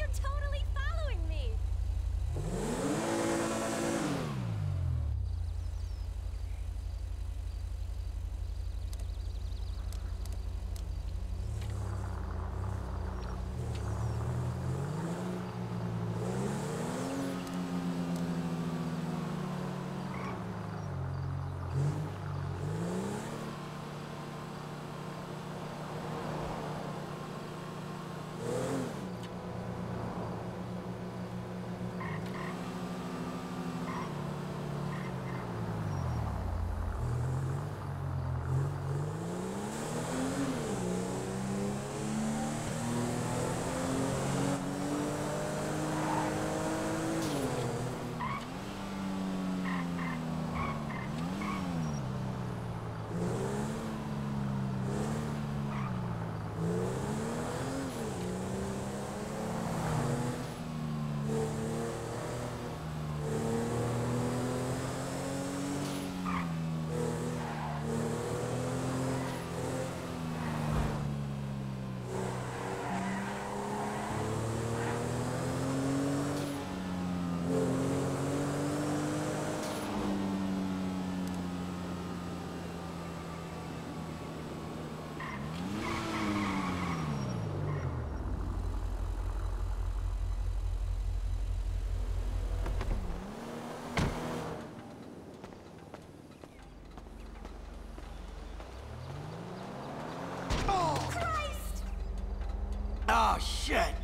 You're totally Oh, shit!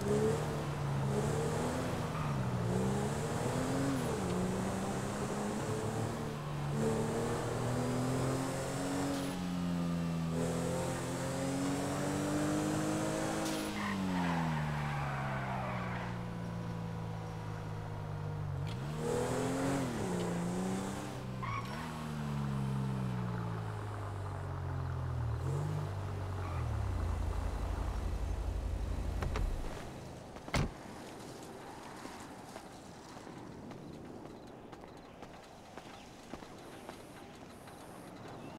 Mm-hmm.